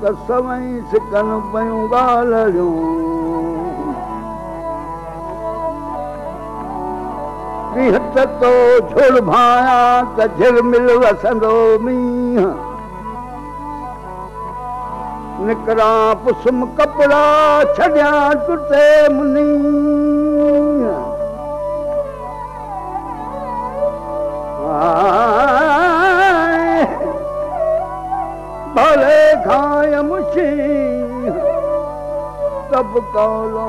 ته سوئي سڪن پيون ڳالهيون ڏينهن تو جهڙ ڀايان ته جهرمل وسندو مينهن. نڪرا پسم ڪپڙا ڇڏيا ٽٽي مني. ڀلي کاي مشي سڀ ڪولو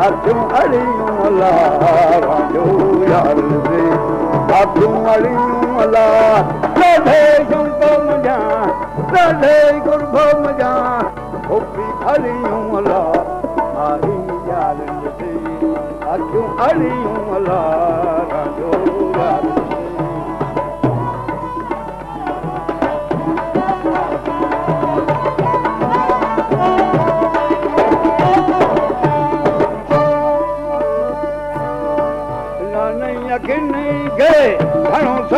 اليون الا يار ڏسي اکيون اليون الا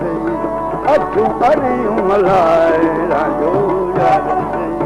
ते अखियूं हरियूं अला राजो यारनि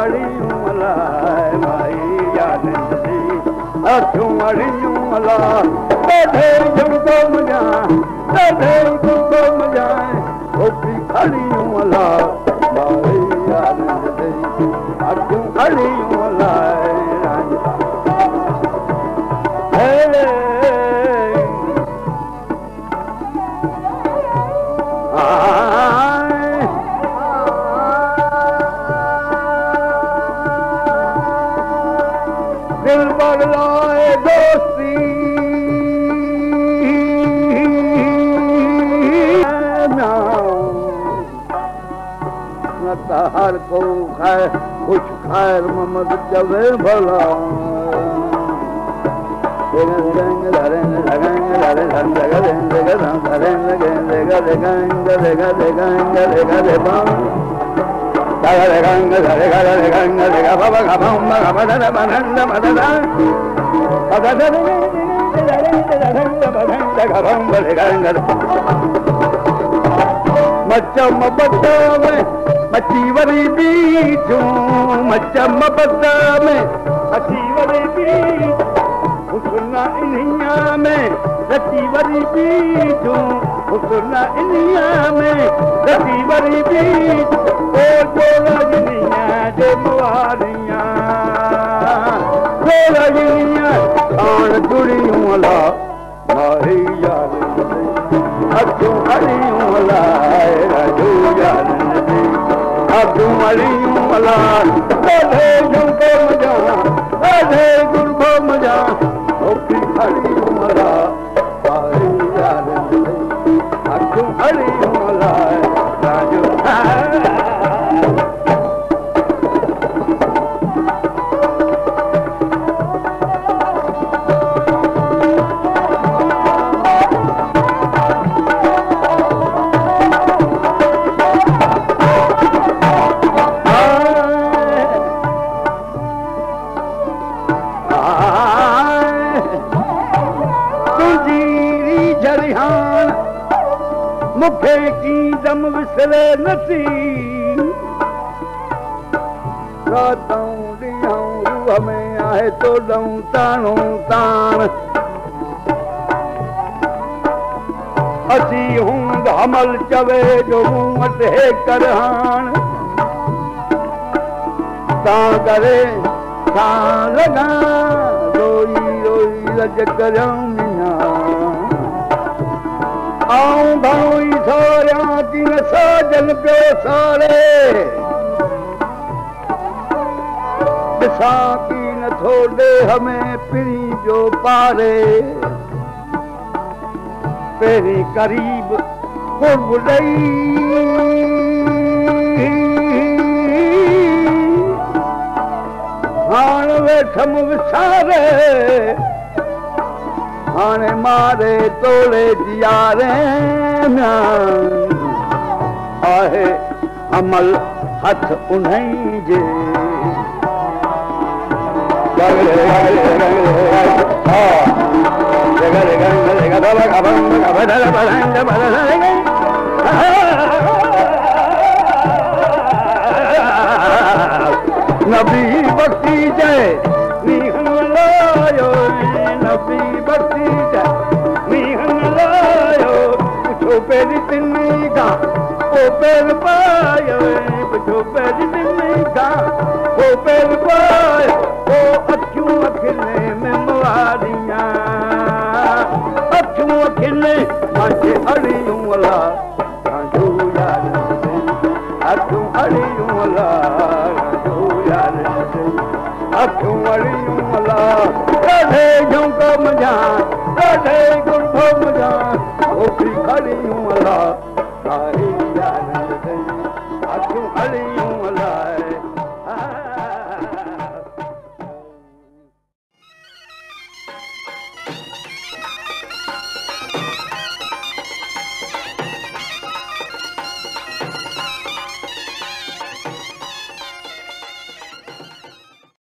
अड़ियूं अला माई अखियूं अड़ियूं अला ते अखियूं अड़ियूं अला दिल दोस्ती हर को खैर कुछ खैर ममद चवे भला मच्चा मबच्चा में मोहबत में। इन्हीअ में ओखी हरियूं अला مون کي ڪه دم وسري نٿي راتون ڏينهن روهه ۾ آهي توڏون تاڻو تاڻ. اسي هوند همل چوي جو هي ڪر هاڻ تان ڪري تان لڳا روئي روئي لج ڪريان آئون گهڻو ئي سوريان ٿي نه ساجن پيو ساري ڏسان ڪه نٿو ڏيهه ۾ پري جو پاري پهرين قريب ڪرب ڏيئي هاڻي ويٺم وساري هاڻي ماري توڙي جياري آهي عمل هٿ انهئي جي نبي بخشي جئي نبي جئي ميهن لايو پڇو پهرين تني کان پوءِ پير پايو پڇو پهرين تني کان پوءِ پير پايو پوءِ اکيون اکلي ۾ مئاريان اکيون اکلي پنهنجي اڙيون الا. اکيون اڙيون الا आहे